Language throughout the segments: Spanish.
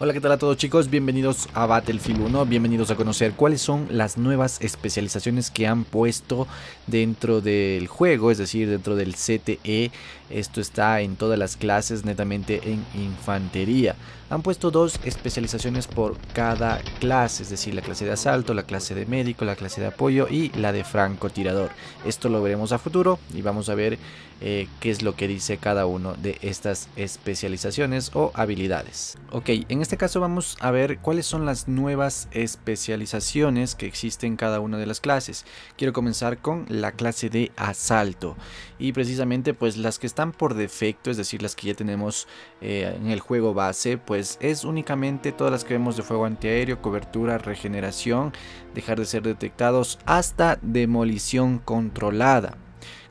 Hola, ¿qué tal a todos chicos? Bienvenidos a Battlefield 1, bienvenidos a conocer cuáles son las nuevas especializaciones que han puesto dentro del juego, es decir, dentro del CTE. Esto está en todas las clases, netamente en infantería. Han puesto dos especializaciones por cada clase, es decir, la clase de asalto, la clase de médico, la clase de apoyo y la de francotirador. Esto lo veremos a futuro y vamos a ver eh, qué es lo que dice cada uno de estas especializaciones o habilidades. Ok, en este caso vamos a ver cuáles son las nuevas especializaciones que existen en cada una de las clases. Quiero comenzar con la clase de asalto y precisamente pues las que están por defecto, es decir, las que ya tenemos eh, en el juego base, pues es únicamente todas las que vemos de fuego antiaéreo, cobertura, regeneración, dejar de ser detectados hasta demolición controlada.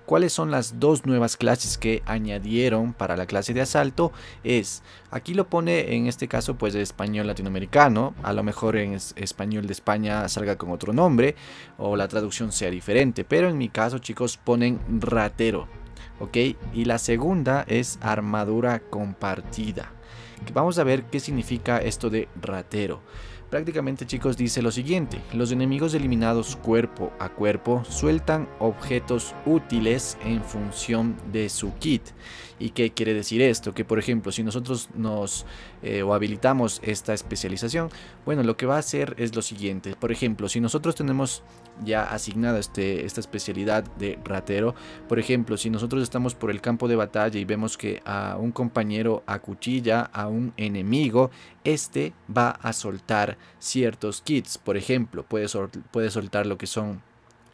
¿Cuáles son las dos nuevas clases que añadieron para la clase de asalto? Es, aquí lo pone en este caso pues de español latinoamericano, a lo mejor en español de España salga con otro nombre o la traducción sea diferente, pero en mi caso chicos ponen ratero, ¿ok? Y la segunda es armadura compartida. Vamos a ver qué significa esto de ratero. Prácticamente chicos dice lo siguiente, los enemigos eliminados cuerpo a cuerpo sueltan objetos útiles en función de su kit. ¿Y qué quiere decir esto? Que por ejemplo si nosotros nos eh, habilitamos esta especialización, bueno lo que va a hacer es lo siguiente. Por ejemplo si nosotros tenemos ya asignada este, esta especialidad de ratero, por ejemplo si nosotros estamos por el campo de batalla y vemos que a un compañero acuchilla a un enemigo, este va a soltar ciertos kits. Por ejemplo, puede, puede soltar lo que son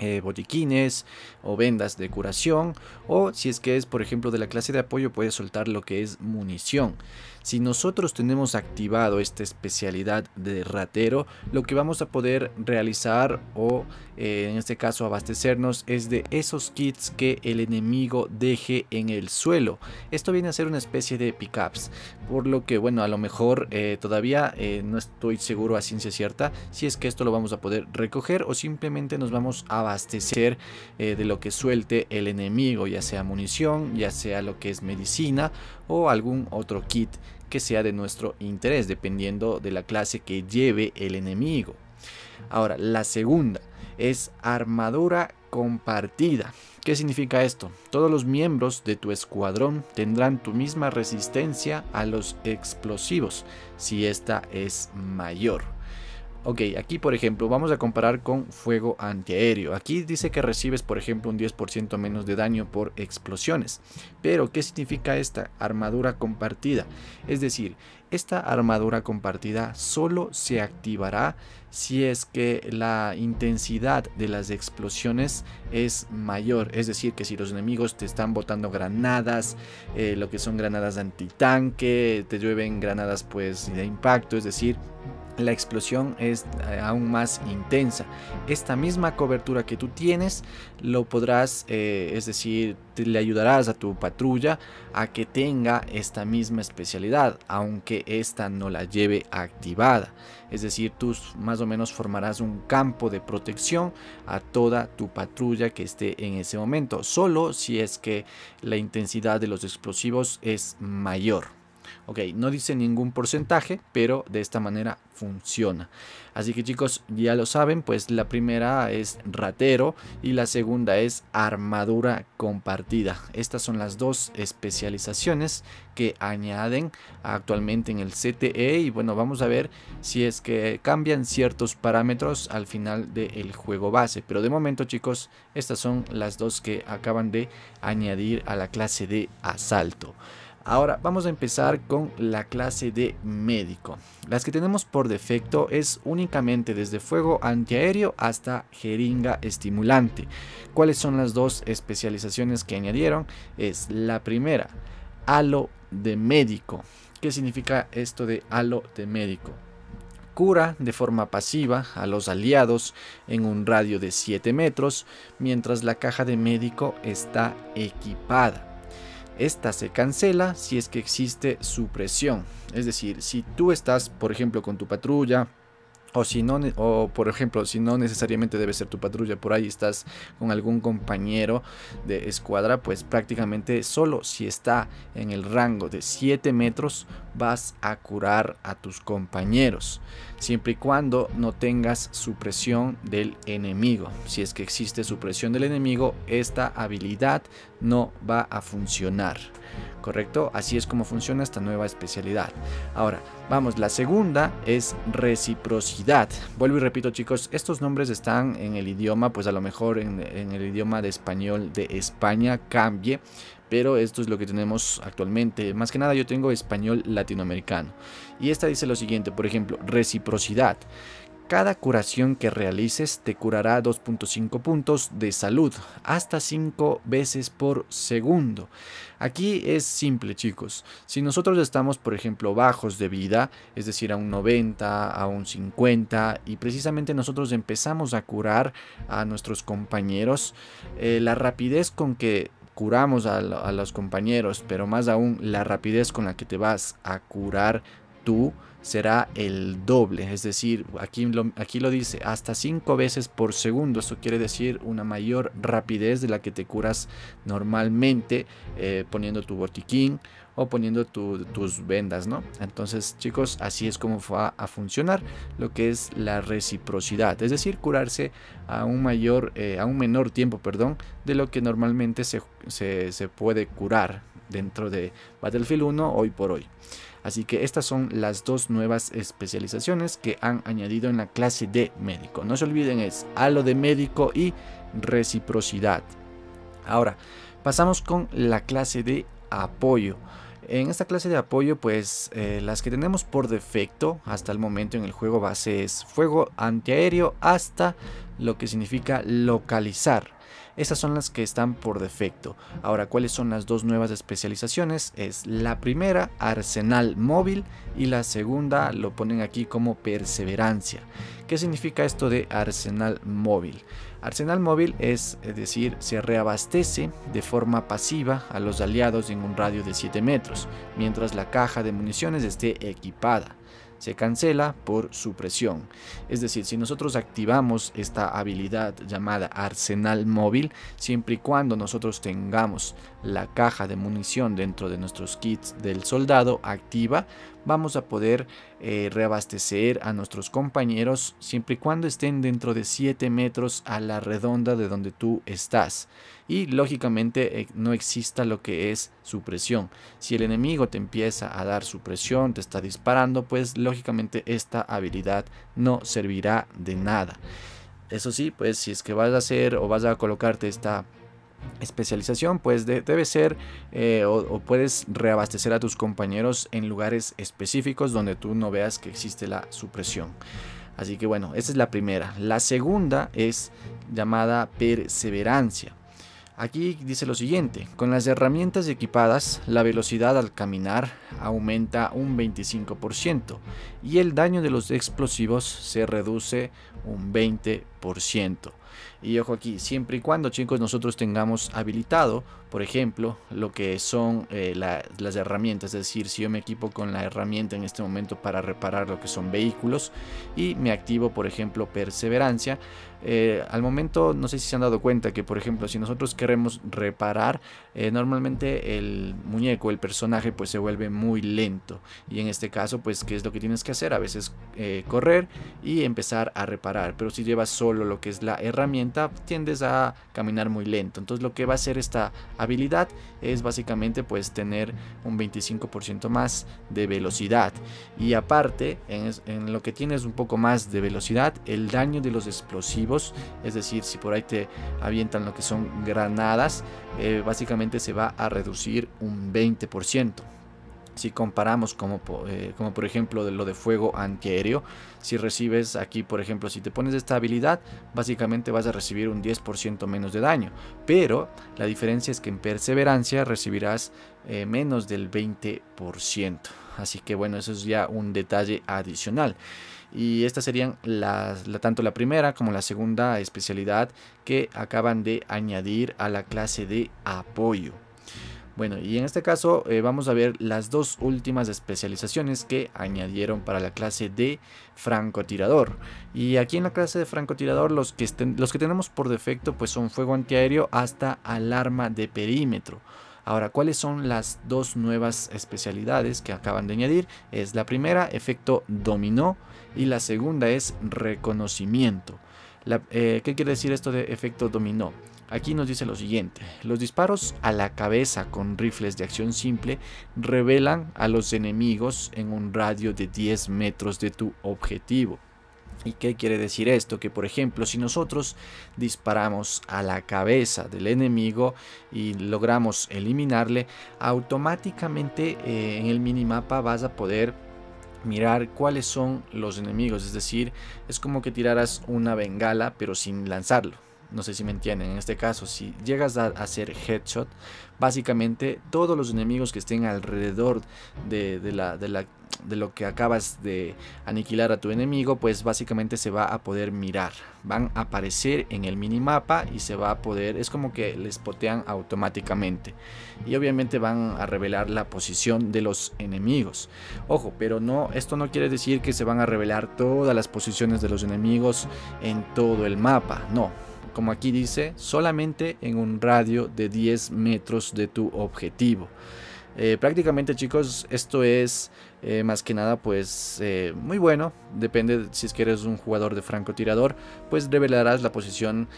eh, botiquines o vendas de curación o si es que es por ejemplo de la clase de apoyo puede soltar lo que es munición si nosotros tenemos activado esta especialidad de ratero lo que vamos a poder realizar o eh, en este caso abastecernos es de esos kits que el enemigo deje en el suelo. Esto viene a ser una especie de pickups por lo que bueno a lo mejor eh, todavía no estoy seguro a ciencia cierta si es que esto lo vamos a poder recoger o simplemente nos vamos a abastecer eh, de lo que suelte el enemigo, ya sea munición, ya sea lo que es medicina o algún otro kit que sea de nuestro interés, dependiendo de la clase que lleve el enemigo. Ahora, la segunda es armadura compartida. ¿Qué significa esto? Todos los miembros de tu escuadrón tendrán tu misma resistencia a los explosivos, si esta es mayor. Ok, aquí por ejemplo vamos a comparar con fuego antiaéreo. Aquí dice que recibes por ejemplo un 10% menos de daño por explosiones. Pero ¿qué significa esta armadura compartida? Es decir, esta armadura compartida solo se activará si es que la intensidad de las explosiones es mayor. Es decir, que si los enemigos te están botando granadas, eh, lo que son granadas antitanque, te llueven granadas pues de impacto, es decir, la explosión es eh, aún más intensa. Esta misma cobertura que tú tienes lo podrás, eh, es decir, le ayudarás a tu patrulla a que tenga esta misma especialidad, aunque esta no la lleve activada. Es decir, tú más o menos formarás un campo de protección a toda tu patrulla que esté en ese momento, solo si es que la intensidad de los explosivos es mayor. Ok, no dice ningún porcentaje, pero de esta manera funciona. Así que chicos, ya lo saben, pues la primera es ratero y la segunda es armadura compartida. Estas son las dos especializaciones que añaden actualmente en el CTE y bueno, vamos a ver si es que cambian ciertos parámetros al final del juego base. Pero de momento chicos, estas son las dos que acaban de añadir a la clase de asalto. Ahora vamos a empezar con la clase de médico. Las que tenemos por defecto es únicamente desde fuego antiaéreo hasta jeringa estimulante. ¿Cuáles son las dos especializaciones que añadieron? Es la primera, halo de médico. ¿Qué significa esto de halo de médico? cura de forma pasiva a los aliados en un radio de 7 metros mientras la caja de médico está equipada. Esta se cancela si es que existe supresión. Es decir, si tú estás, por ejemplo, con tu patrulla o si no, o por ejemplo, si no necesariamente debe ser tu patrulla, por ahí estás con algún compañero de escuadra, pues prácticamente solo si está en el rango de 7 metros vas a curar a tus compañeros, siempre y cuando no tengas supresión del enemigo. Si es que existe supresión del enemigo, esta habilidad no va a funcionar. ¿Correcto? Así es como funciona esta nueva especialidad. Ahora, vamos, la segunda es reciprocidad. Vuelvo y repito chicos, estos nombres están en el idioma, pues a lo mejor en, el idioma de español de España cambie, pero esto es lo que tenemos actualmente. Más que nada yo tengo español latinoamericano. Y esta dice lo siguiente, por ejemplo, reciprocidad. Cada curación que realices te curará 2.5 puntos de salud, hasta 5 veces por segundo. Aquí es simple chicos, si nosotros estamos por ejemplo bajos de vida, es decir a un 90, a un 50 y precisamente nosotros empezamos a curar a nuestros compañeros, eh, la rapidez con que curamos a, a los compañeros, pero más aún la rapidez con la que te vas a curar tú, será el doble, es decir, aquí lo, aquí lo dice, hasta 5 veces por segundo, esto quiere decir una mayor rapidez de la que te curas normalmente eh, poniendo tu botiquín o poniendo tus vendas, ¿no? Entonces, chicos, así es como va a funcionar lo que es la reciprocidad, es decir, curarse a un mayor, eh, a un menor tiempo, perdón, de lo que normalmente se, se, se puede curar dentro de Battlefield 1 hoy por hoy. Así que estas son las dos nuevas especializaciones que han añadido en la clase de médico. No se olviden es halo de médico y reciprocidad. Ahora, pasamos con la clase de apoyo. En esta clase de apoyo, pues eh, las que tenemos por defecto hasta el momento en el juego base es fuego antiaéreo hasta lo que significa localizar. Estas son las que están por defecto. Ahora, ¿cuáles son las dos nuevas especializaciones? Es la primera, arsenal móvil, y la segunda lo ponen aquí como perseverancia. ¿Qué significa esto de arsenal móvil? Arsenal móvil es, es decir, se reabastece de forma pasiva a los aliados en un radio de 7 metros, mientras la caja de municiones esté equipada se cancela por supresión. Es decir, si nosotros activamos esta habilidad llamada arsenal móvil, siempre y cuando nosotros tengamos la caja de munición dentro de nuestros kits del soldado activa, vamos a poder eh, reabastecer a nuestros compañeros siempre y cuando estén dentro de 7 metros a la redonda de donde tú estás. Y lógicamente eh, no exista lo que es supresión. Si el enemigo te empieza a dar supresión, te está disparando, pues lógicamente esta habilidad no servirá de nada. Eso sí, pues si es que vas a hacer o vas a colocarte esta especialización pues debe ser eh, o, puedes reabastecer a tus compañeros en lugares específicos donde tú no veas que existe la supresión así que bueno esa es la primera la segunda es llamada perseverancia Aquí dice lo siguiente, con las herramientas equipadas, la velocidad al caminar aumenta un 25% y el daño de los explosivos se reduce un 20%. Y ojo aquí, siempre y cuando chicos nosotros tengamos habilitado, por ejemplo, lo que son eh, las herramientas, es decir, si yo me equipo con la herramienta en este momento para reparar lo que son vehículos y me activo, por ejemplo, perseverancia, eh, al momento no sé si se han dado cuenta que, por ejemplo, si nosotros queremos reparar, eh, normalmente el muñeco, el personaje, pues se vuelve muy lento. Y en este caso, pues, ¿qué es lo que tienes que hacer? A veces correr y empezar a reparar. Pero si llevas solo lo que es la herramienta, tiendes a caminar muy lento. Entonces lo que va a hacer esta habilidad es básicamente pues tener un 25% más de velocidad. Y aparte, en, lo que tienes un poco más de velocidad, el daño de los explosivos, es decir, si por ahí te avientan lo que son granadas, eh, básicamente se va a reducir un 20%. Si comparamos como, eh, como por ejemplo lo de fuego antiaéreo, si recibes aquí por ejemplo, si te pones esta habilidad, básicamente vas a recibir un 10% menos de daño. Pero la diferencia es que en perseverancia recibirás eh, menos del 20%. Así que bueno, eso es ya un detalle adicional. Y estas serían tanto la primera como la segunda especialidad que acaban de añadir a la clase de apoyo. Bueno, y en este caso eh, vamos a ver las dos últimas especializaciones que añadieron para la clase de francotirador. Y aquí en la clase de francotirador los que, los que tenemos por defecto pues son fuego antiaéreo hasta alarma de perímetro. Ahora, ¿cuáles son las dos nuevas especialidades que acaban de añadir? Es la primera, efecto dominó, y la segunda es reconocimiento. Eh, ¿Qué quiere decir esto de efecto dominó? Aquí nos dice lo siguiente, los disparos a la cabeza con rifles de acción simple revelan a los enemigos en un radio de 10 metros de tu objetivo. ¿Y qué quiere decir esto? Que por ejemplo, si nosotros disparamos a la cabeza del enemigo y logramos eliminarle, automáticamente eh, en el minimapa vas a poder mirar cuáles son los enemigos. Es decir, es como que tiraras una bengala pero sin lanzarlo. No sé si me entienden. En este caso, si llegas a hacer headshot, básicamente todos los enemigos que estén alrededor de, de lo que acabas de aniquilar a tu enemigo, pues básicamente se va a poder mirar. Van a aparecer en el minimapa y se va a poder, es como que les potean automáticamente. Y obviamente van a revelar la posición de los enemigos. Ojo, pero no, esto no quiere decir que se van a revelar todas las posiciones de los enemigos en todo el mapa. No, como aquí dice, solamente en un radio de 10 metros de tu objetivo. Eh, prácticamente chicos, esto es eh, más que nada pues eh, muy bueno. Depende si es que eres un jugador de francotirador, pues revelarás la posición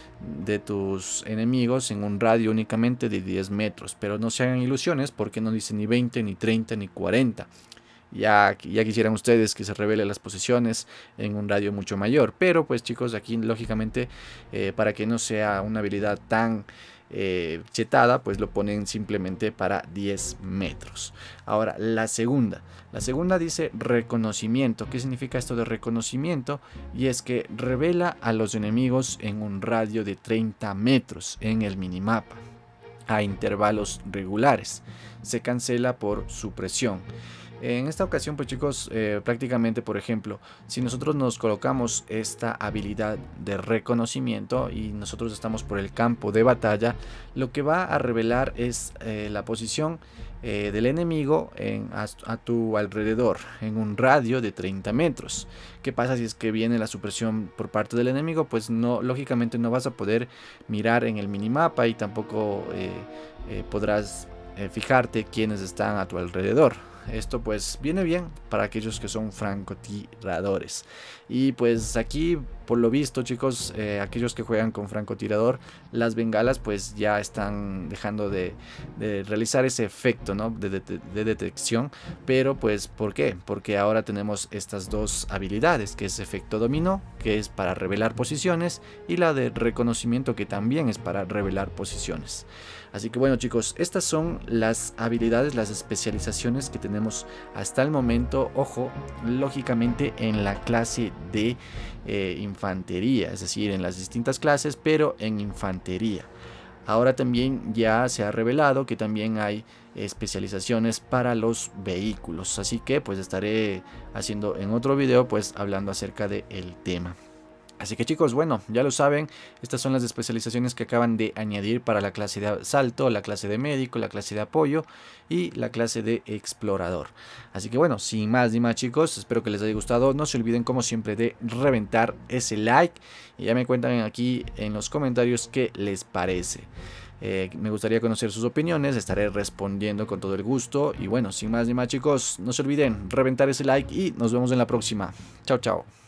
de tus enemigos en un radio únicamente de 10 metros. Pero no se hagan ilusiones porque no dice ni 20, ni 30, ni 40. Ya, ya quisieran ustedes que se revele las posiciones en un radio mucho mayor. Pero pues chicos, aquí lógicamente eh, para que no sea una habilidad tan eh, chetada, pues lo ponen simplemente para 10 metros. Ahora, la segunda. La segunda dice reconocimiento. ¿Qué significa esto de reconocimiento? Y es que revela a los enemigos en un radio de 30 metros en el minimapa a intervalos regulares. Se cancela por supresión. En esta ocasión, pues chicos, eh, prácticamente, por ejemplo, si nosotros nos colocamos esta habilidad de reconocimiento y nosotros estamos por el campo de batalla, lo que va a revelar es eh, la posición eh, del enemigo en, a, a, tu alrededor, en un radio de 30 metros. ¿Qué pasa si es que viene la supresión por parte del enemigo? Pues no, lógicamente no vas a poder mirar en el minimapa y tampoco podrás fijarte quiénes están a tu alrededor. Esto pues viene bien para aquellos que son francotiradores. Y pues aquí por lo visto chicos, eh, aquellos que juegan con francotirador, las bengalas pues ya están dejando de, realizar ese efecto ¿no? de, de, detección. Pero pues ¿por qué? Porque ahora tenemos estas dos habilidades, que es efecto dominó, que es para revelar posiciones, y la de reconocimiento que también es para revelar posiciones. Así que bueno chicos, estas son las habilidades, las especializaciones que tenemos hasta el momento. Ojo, lógicamente en la clase de eh, infantería, es decir, en las distintas clases, pero en infantería. Ahora también ya se ha revelado que también hay especializaciones para los vehículos, así que pues estaré haciendo en otro video pues hablando acerca del el tema. Así que chicos, bueno, ya lo saben, estas son las especializaciones que acaban de añadir para la clase de asalto, la clase de médico, la clase de apoyo y la clase de explorador. Así que bueno, sin más ni más chicos, espero que les haya gustado. No se olviden como siempre de reventar ese like y ya me cuentan aquí en los comentarios qué les parece. Eh, me gustaría conocer sus opiniones, estaré respondiendo con todo el gusto. Y bueno, sin más ni más chicos, no se olviden reventar ese like y nos vemos en la próxima. Chao, chao.